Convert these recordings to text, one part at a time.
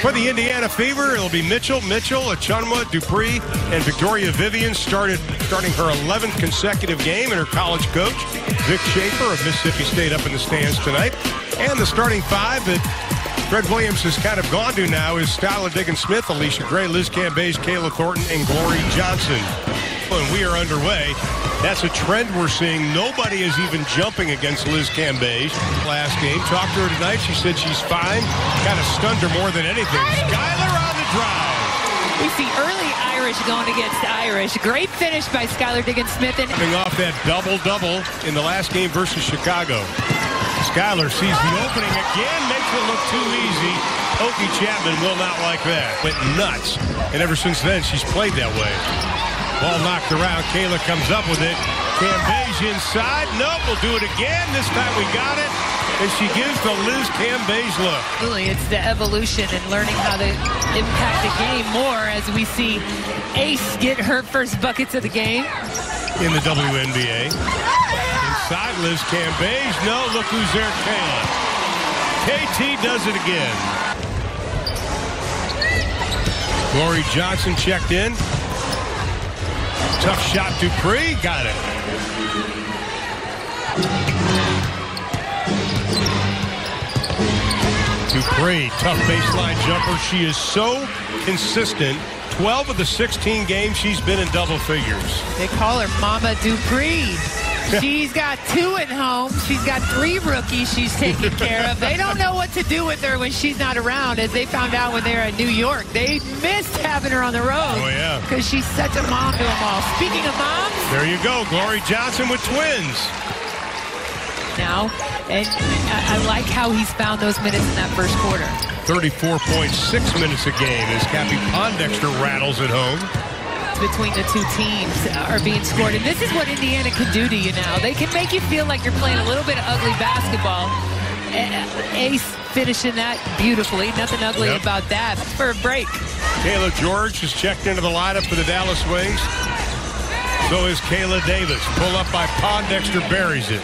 For the Indiana Fever, it'll be Mitchell, Mitchell, Achonwa, Dupree, and Victoria Vivians started starting her 11th consecutive game, and her college coach, Vic Schaefer of Mississippi State, up in the stands tonight. And the starting five that Fred Williams has kind of gone to now is Skylar Diggins Smith, Allisha Gray, Liz Cambage, Kayla Thornton, and Glory Johnson. And we are underway. That's a trend we're seeing. Nobody is even jumping against Liz Cambage. Last game, talked to her tonight. She said she's fine. Kind of stunned her more than anything. Skylar on the drive. We see early Irish going against Irish. Great finish by Skylar Diggins Smith. And Coming off that double-double in the last game versus Chicago. Skylar sees the opening again, makes it look too easy. Okie Chapman will not like that. Went nuts. And ever since then, she's played that way. Ball knocked around. Kayla comes up with it. Cambage inside. Nope, we'll do it again. This time we got it. And she gives the Liz Cambage look. Really, it's the evolution and learning how to impact the game more as we see Ace get her first buckets of the game. in the WNBA. Inside Liz Cambage. No, look who's there, Kayla. KT does it again. Glory Johnson checked in. Tough shot, Dupree. Got it. Dupree, tough baseline jumper. She is so consistent. 12 of the 16 games she's been in double figures. They call her Mama Dupree. She's got two at home. She's got three rookies she's taking care of. They don't know what to do with her when she's not around, as they found out when they were in New York. They missed having her on the road. Oh, yeah. Because she's such a mom to them all. Speaking of moms, There you go. Glory Johnson with twins. now, and I, I like how he's found those minutes in that first quarter. 34.6 minutes a game as Cappie Pondexter rattles at home. Between the two teams are being scored. And this is what Indiana can do to you now. They can make you feel like you're playing a little bit of ugly basketball. Ace finishing that beautifully. Nothing ugly Yep. about that. For a break. Kayla George has checked into the lineup for the Dallas Wings. So is Kaela Davis. Pull up by Pondexter buries it.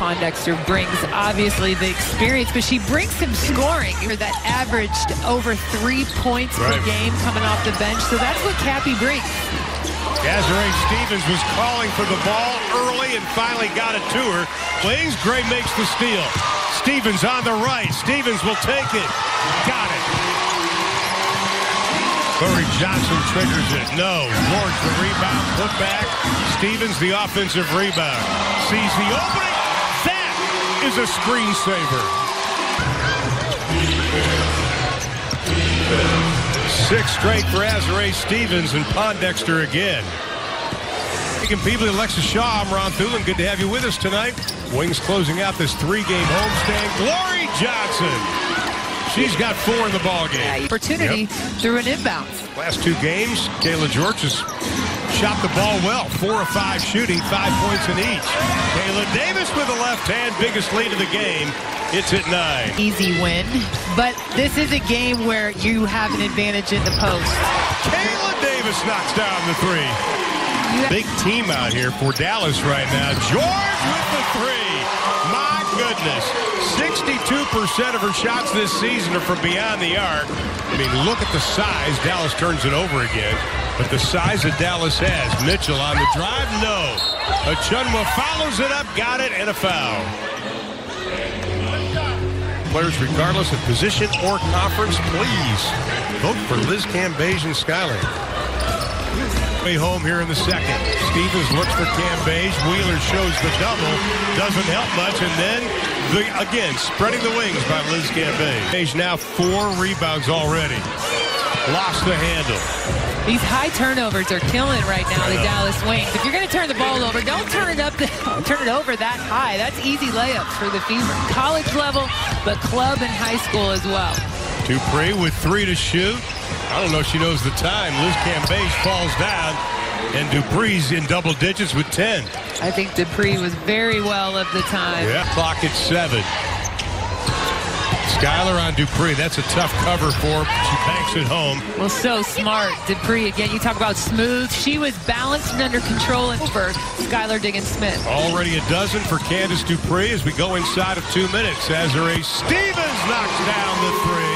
Pondexter brings obviously the experience, but she brings some scoring for that averaged over three points per game coming off the bench. So that's what Cappie brings. Desiree Stevens was calling for the ball early and finally got it to her. Wings, Gray makes the steal. Stevens on the right. Stevens will take it. Got it. Glory Johnson triggers it. No. George the rebound. Put back. Stevens the offensive rebound. Sees the opening. Is a screensaver. Six straight for Azurá Stevens and Pondexter again. Speaking people, Alexis Shaw, I'm Ron Thulin. Good to have you with us tonight. Wings closing out this three-game homestand. Glory Johnson. She's got four in the ball game. Opportunity through an inbound. Last two games, Kayla George has shot the ball well. Four or five shooting, five points in each. Kaela Davis with the left hand, biggest lead of the game. It's at nine. Easy win. But this is a game where you have an advantage in the post. Kaela Davis knocks down the three. Big team out here for Dallas right now. George with the three. My goodness. 62% of her shots this season are from beyond the arc. I mean, look at the size. Dallas turns it over again. But the size that Dallas has. Mitchell on the drive, no. Achonwa follows it up, got it, and a foul. Players, regardless of position or conference, please vote for Liz Cambage and Skylar. Way home here in the second. Stevens looks for Cambage. Wheeler shows the double. Doesn't help much. And then, the, again, spreading the wings by Liz Cambage. Cambage now four rebounds already. Lost the handle. These high turnovers are killing right now the. Dallas Wings. If you're going to turn the ball over, don't turn it up, turn it over that high. That's easy layups for the Fever. College level, but club and high school as well. Dupree with three to shoot. I don't know if she knows the time. Liz Cambage falls down. And Dupree's in double digits with 10. I think Dupree was very well of the time. Yeah, clock at seven. Skylar on Dupree. That's a tough cover for her. She banks it home. Well, so smart. Dupree, again, you talk about smooth. She was balanced and under control for Skylar Diggins Smith. Already a dozen for Candice Dupree as we go inside of two minutes. Azurá Stevens knocks down the three.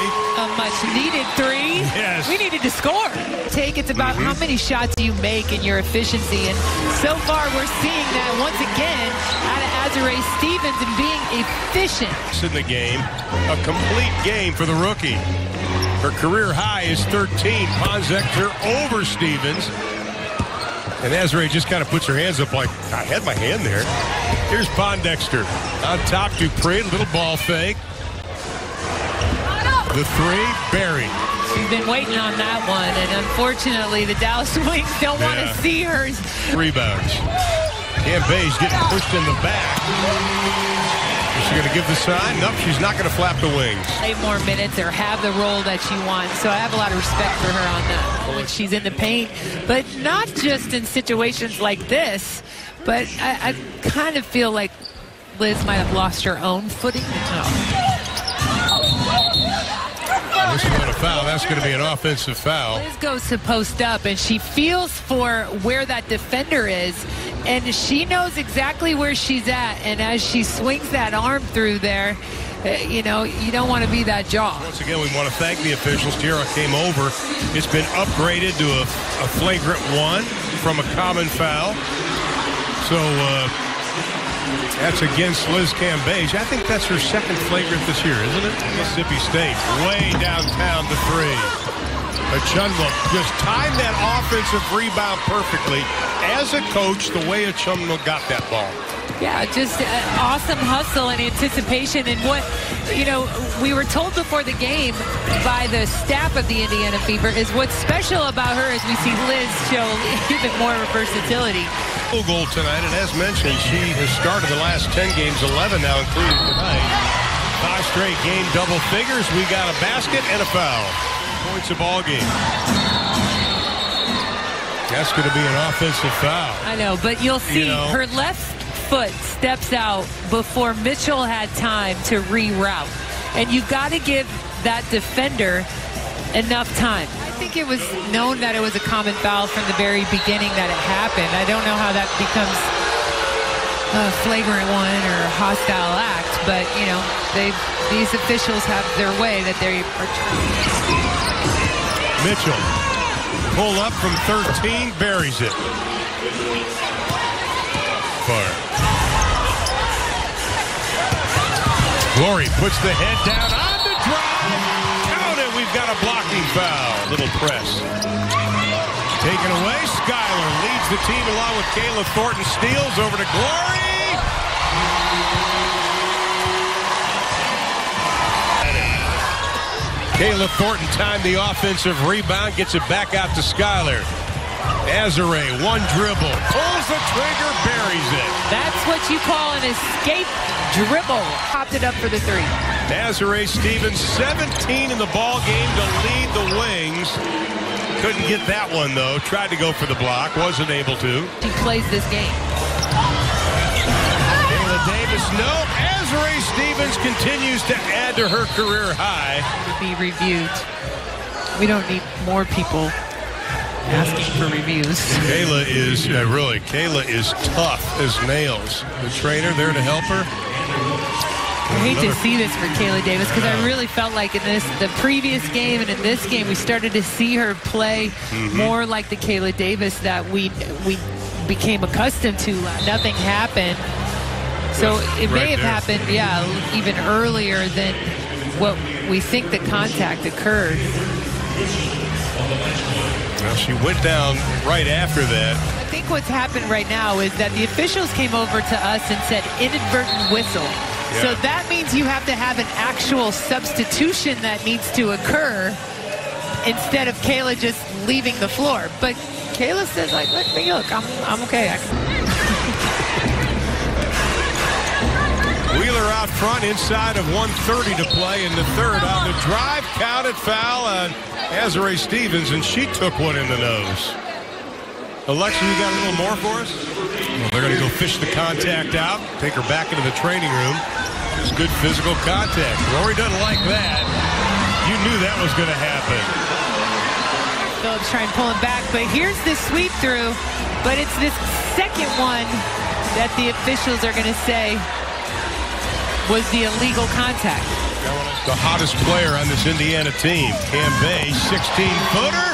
Much needed three. Yes. We needed to score. Take it's about how many shots you make and your efficiency. And so far, we're seeing that once again out of Azurá Stevens and being efficient. in the game. A complete game for the rookie. Her career high is 13. Pondexter over Stevens. And Azurá just kind of puts her hands up like, I had my hand there. Here's Pondexter. On top, Dupree, a little ball fake. The three, buried. She's been waiting on that one, and unfortunately, the Dallas Wings don't want to see her. Rebounds. Cambage's getting pushed in the back. Is she going to give the sign? Nope, she's not going to flap the wings. Eight more minutes or have the role that she wants. So I have a lot of respect for her on that when she's in the paint, but not just in situations like this. But I, I kind of feel like Liz might have lost her own footing. This is not a foul. That's going to be an offensive foul. Liz goes to post up and she feels for where that defender is and she knows exactly where she's at and as she swings that arm through there uh, you know you don't want to be that jaw Once again, we want to thank the officials. Tierra came over. It's been upgraded to a, a flagrant one from a common foul. So uh, that's against Liz Cambage. I think that's her second flagrant this year, isn't it? Mississippi State, way downtown to three. Achonwa just timed that offensive rebound perfectly. As a coach, the way Achonwa got that ball. Yeah, just uh, awesome hustle and anticipation. And what, you know, we were told before the game by the staff of the Indiana Fever is what's special about her is we see Liz show even more versatility. Full goal tonight, and as mentioned, she has started the last 10 games, 11 now, including tonight. Five straight game double figures. We got a basket and a foul. Points of ball game. That's going to be an offensive foul. I know, but you'll see know. her left foot steps out before Mitchell had time to reroute. And you've got to give that defender enough time. I think it was known that it was a common foul from the very beginning that it happened. I don't know how that becomes a flagrant one or a hostile act, but you know, they these officials have their way that they are Mitchell. Pull up from 13, buries it. Far. Glory puts the head down on the drive. Count it. We've got a blocking foul. Little press. Taken away. Skylar leads the team along with Kayla Thornton. Steals over to Glory. Kayla Thornton timed the offensive rebound, gets it back out to Skylar. Azurá, one dribble, pulls the trigger, buries it. That's what you call an escape dribble. Popped it up for the three. Azurá Stevens, 17 in the ball game to lead the Wings. Couldn't get that one though. Tried to go for the block, wasn't able to. She plays this game. Kaela Davis, no. Azurá Stevens continues to add to her career high. to be reviewed. We don't need more people asking for reviews. Kayla is uh, really Kayla is tough as nails. The trainer there to help her. I hate to see this for Kaela Davis because I really felt like in this, the previous game and in this game, we started to see her play mm-hmm. more like the Kaela Davis that we we became accustomed to. Uh, nothing happened. So it may Right have there. happened, yeah, even earlier than what we think the contact occurred. Well, she went down right after that. I think what's happened right now is that the officials came over to us and said inadvertent whistle. So that means you have to have an actual substitution that needs to occur instead of Kayla just leaving the floor. But Kayla says, like, let me look, I'm, I'm okay. I. Wheeler out front inside of 130 to play in the third on the drive counted foul on Azurá Stevens, and she took one in the nose. Alexa, you got a little more for us? Well, they're going to go fish the contact out, take her back into the training room. Just good physical contact. Rory doesn't like that. You knew that was going to happen. Phillips trying to pull him back, but here's the sweep through. But it's this second one that the officials are going to say was the illegal contact. The hottest player on this Indiana team, Cam Bay, 16-footer,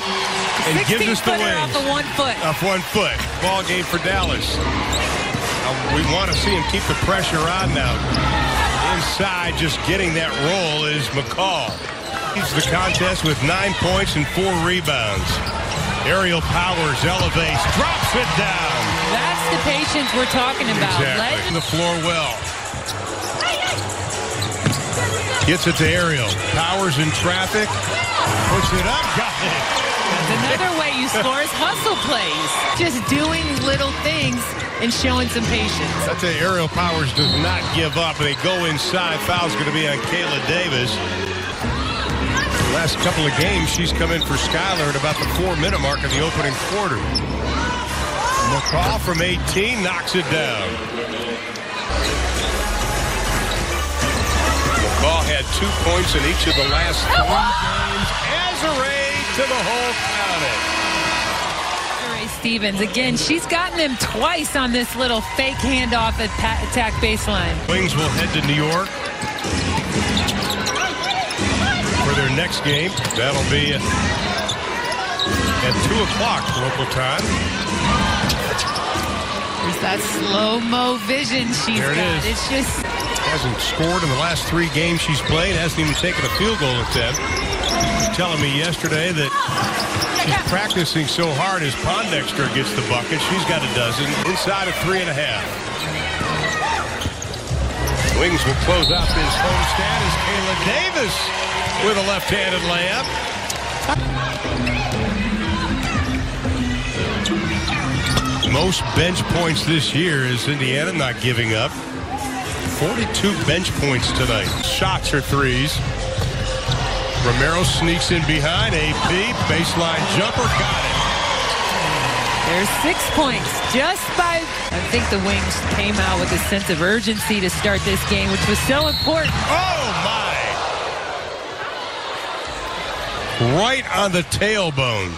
and gives us the 16-footer win. off one foot. Off one foot. Ball game for Dallas. Uh, we want to see him keep the pressure on now. Inside, just getting that roll is McCall. He's the contest with nine points and four rebounds. Aerial Powers elevates, drops it down. That's the patience we're talking about. Exactly. Let- The floor well. Gets it to Aerial. Powers in traffic. Puts it up. Got it. That's another way you score is hustle plays. Just doing little things and showing some patience. That's it. Aerial Powers does not give up. They go inside. Foul's going to be on Kaela Davis. The last couple of games, she's come in for Skylar at about the four-minute mark of the opening quarter. McCall from 18 knocks it down. McCall had two points in each of the last three games. Azurá to the hole counted. Stevens, again, she's gotten them twice on this little fake handoff at attack baseline. Wings will head to New York for their next game. That'll be at 2 o'clock local time. There's that slow-mo vision she's There it got. is. It's just Hasn't scored in the last three games she's played. Hasn't even taken a field goal attempt. Was telling me yesterday that she's practicing so hard as Pondexter gets the bucket. She's got a dozen inside of three and a half. Wings will close out this homestand as Kaela Davis with a left-handed layup. Most bench points this year is Indiana not giving up. 42 bench points tonight. Shots are threes. Romero sneaks in behind. AP baseline jumper got it. there's six points just by. I think the Wings came out with a sense of urgency to start this game, which was so important. Oh my! Right on the tailbone.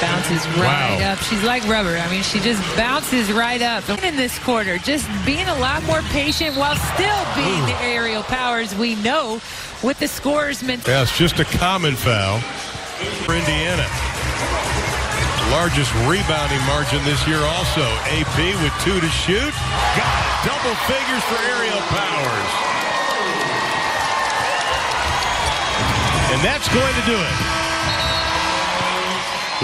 Bounces right Wow. up. She's like rubber. I mean, she just bounces right up. In this quarter, just being a lot more patient while still being the aerial powers we know with the scorers meant. Yeah, it's just a common foul for Indiana. Largest rebounding margin this year also. AP with two to shoot. Got it. Double figures for Aerial Powers. And that's going to do it.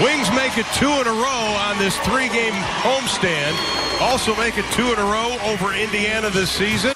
Wings make it two in a row on this three-game homestand. Also make it two in a row over Indiana this season.